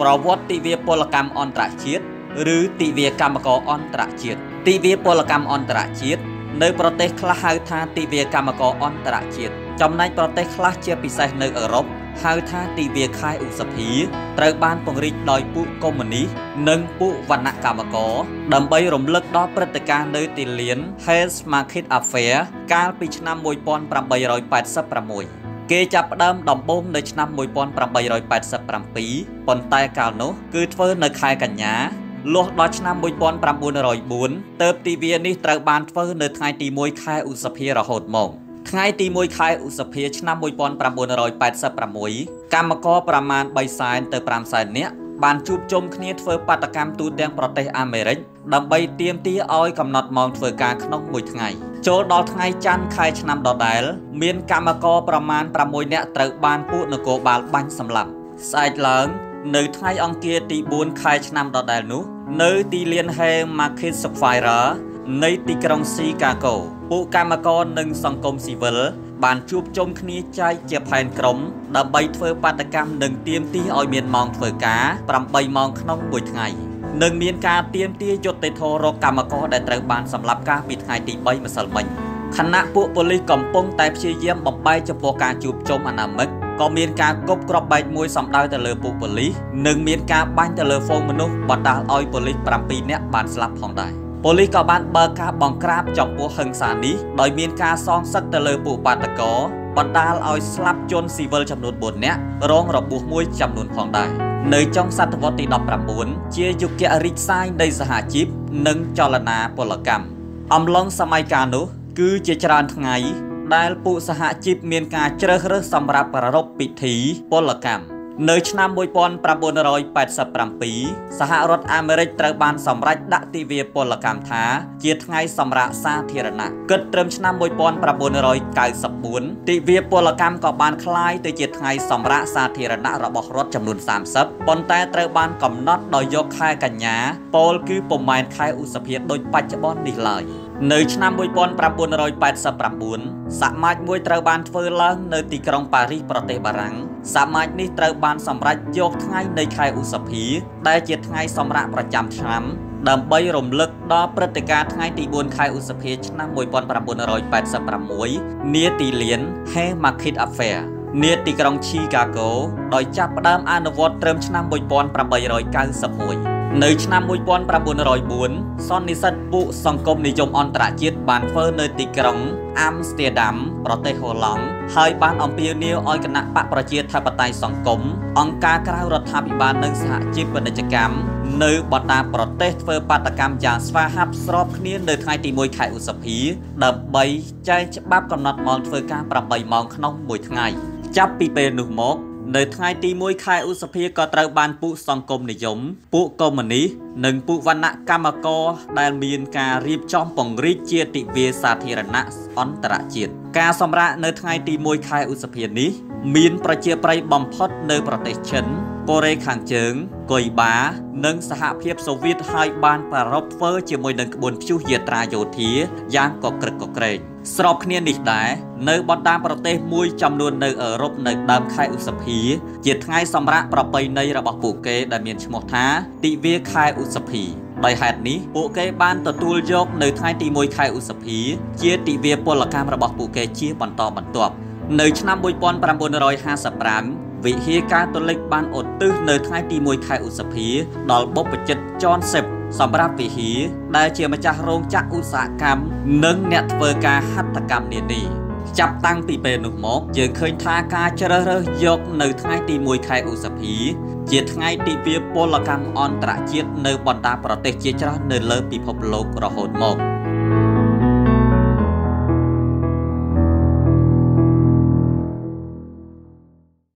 ប្រវត្តិទិវាពលកម្មអន្តរជាតិឬទិវាកម្មករអន្តរជាតិទិវាពលកម្មអន្តរជាតិនៅប្រទេសខ្លះហៅថាទិវាកម្មករអន្តរជាតិចំណែកប្រទេសខ្លះជាពិសេសនៅអឺរ៉ុបហៅថាទិវាខែឧសភាត្រូវបានពង្រីកដោយពួកកុម្មុយនីសនិងពួកវណ្ណៈកម្មករដើម្បីរំលឹកដល់ព្រឹត្តិការណ៍នៅទីលាន Hell's Market Affair កាលពីឆ្នាំ1886 គេចាប់ផ្ដើមដំបូងនៅឆ្នាំ1887ប៉ុន្តែកាលនោះគឺធ្វើនៅខែកញ្ញាលាស់ដល់ឆ្នាំ1904ទើបទិវានេះត្រូវបានធ្វើនៅថ្ងៃទី1ខែឧសភារហូតមកថ្ងៃទី1ខែឧសភាឆ្នាំ1986កម្មករប្រមាណ3សែនទៅ5សែននាក់បានជួបជុំគ្នាធ្វើបាតកម្មទូទាំងប្រទេសអាមេរិកដើម្បីទាមទារឲ្យកំណត់ម៉ោងធ្វើការក្នុងមួយថ្ងៃ ចូលដល់ថ្ងៃច័ន្ទខែឆ្នាំដដែល មានកម្មករប្រមាណ6នាក់ត្រូវបានពួកនគរបាលបាញ់សម្លាប់ស្អែកឡើង នៅថ្ងៃអង្គារទី4ខែឆ្នាំដដែលនោះ នៅទីលាន Hay Market Square នៃទីក្រុងស៊ីកាហ្គោពួកកម្មករនិងសង្គមស៊ីវិលបានជួបជុំគ្នាចែកជាផែនក្រុម ដើម្បីធ្វើបាតកម្មនិងទាមទារឲ្យមានម៉ោងធ្វើការ8ម៉ោងក្នុងមួយថ្ងៃ និងមានការទាមទារយុត្តិធម៌រកកម្មករដែលត្រូវបានសម្លាប់កាលពីថ្ងៃទី3ម្សិលមិញខណៈពួកប៉ូលីសកំពុងតែព្យាយាមបំបែកចំពោះការជួបជុំអនាមិកក៏មានការគប់គ្រាប់បែកមួយសម្ដៅទៅលើពួកប៉ូលីសនិងមានការបាញ់ទៅលើហ្វូងមនុស្សបណ្ដាលឲ្យប៉ូលីស7នាក់បានស្លាប់ផងដែរប៉ូលីសក៏បានបើកការបង្ក្រាបចំពោះហិង្សានេះដោយមានការសងសឹកទៅលើពួកបាតកោបណ្ដាលឲ្យស្លាប់ជនស៊ីវិលចំនួន4នាក់រងរបួសមួយចំនួនផងដែរ នៅចុងសតវត្សទី19ជាយុគរីកសាយនៃសហជីពនិងចលនាពលកម្មអំឡុងសម័យកាលនោះ គឺជាច្រើនថ្ងៃដែលពួកសហជីពមានការជ្រើសរើសសម្រាប់ប្រារព្ធពិធីពលកម្ម នៅឆ្នាំ1987សហរដ្ឋអាមេរិកត្រូវបានសម្រេចដាក់ទិវាពលកម្មថា ជាថ្ងៃសម្រាកសាធារណៈគិតត្រឹមឆ្នាំ1994ទិវាពលកម្មក៏បានក្លាយទៅជាថ្ងៃសម្រាកសាធារណៈរបស់រដ្ឋចំនួន30ប៉ុន្តែត្រូវបានកំណត់ដោយយកខែកញ្ញា ពោលគឺពុំមែនខែឧសភាដូចបច្ចុប្បន្ននេះឡើយ។ នៅឆ្នាំ1989សមាជមួយត្រូវបានធ្វើឡើងនៅទីក្រុងប៉ារីសប្រទេសបារាំងសមាជនេះត្រូវបានសម្រេចយកថ្ងៃនៃខែឧសភា ដែលជាថ្ងៃសម្រាប់ប្រចាំឆ្នាំដើម្បីរំលឹកដល់ព្រឹត្តិការណ៍ថ្ងៃទី4ខែឧសភាឆ្នាំ1986នាទីលាន Hay Market Affair នាទីក្រុង Chicago ដោយចាប់ផ្ដើមអនុវត្តត្រឹមឆ្នាំ1891 នៅឆ្នាំ1904សន្និសិទពួកសង្គមនិយមអន្តរជាតិបានធ្វើនៅទីក្រុងអាំស្ទែដាំប្រទេសហូឡង់ហើយបានអំពាវនាវឲ្យគណៈបកប្រជាធិបតេយ្យសង្គមអង្គការក្រៅរដ្ឋាភិបាលនិងសហជីពពាណិជ្ជកម្មនៅបណ្ដាប្រទេសធ្វើបាតកម្មយ៉ាងស្វាហាប់ស្របគ្នានៅថ្ងៃទី1ខែឧសភាដើម្បីចែងច្បាប់កំណត់ម៉ោងធ្វើការ8ម៉ោងក្នុងមួយថ្ងៃ ចាប់ពីពេលនោះមក នៅថ្ងៃទី1ខែឧសភាក៏ត្រូវបានពួកសង្គមនិយម ពួកកុម្មុយនីសនិងពួកវណ្ណៈកម្មករដែលមានការរៀបចំពង្រីកជាទិវាសាធារណៈអន្តរជាតិការសម្រាកនៅថ្ងៃទី1ខែឧសភានេះ មានប្រជាប្រិយបំផុតនៅប្រទេសចិនកូរ៉េខាងជើងកុយបា និងសហភាពសូវៀតហើយបានប្រារព្ធធ្វើជាមួយនឹងក្បួនព្យុះយាត្រាយោធាយ៉ាងកក្រឹកកក្រែងស្របគ្នានេះដែរនៅបណ្ដាប្រទេសមួយចំនួននៅអឺរ៉ុបនៅដើមខែឧសភា ជាថ្ងៃសម្រាប់ប្រពៃណីរបស់ពួកគេដែលមានឈ្មោះថាទិវាខែឧសភាដោយហេតុនេះពួកគេបានទទួលយកនៅថ្ងៃទី1ខែឧសភា ជាទិវាពលកម្មរបស់ពួកគេជាបន្តបន្ទាប់ នៅឆ្នាំ1955វិហារកាតូលិកបានឧទ្ទិសនៅថ្ងៃទី1ខែឧសភា ដល់បុព្វជិតចនសេបសម្រាប់វិហារដែលជាម្ចាស់រោងចក្រឧស្សាហកម្មនិងអ្នកធ្វើការហត្ថកម្មនានាចាប់តាំងពីពេលនោះមកយើងឃើញថាការជ្រើសរើសយកនៅថ្ងៃទី1ខែឧសភា ជាថ្ងៃទិវាពលកម្មអន្តរជាតិនៅបណ្ដាប្រទេសជាច្រើននៅលើពិភពលោករហូតមក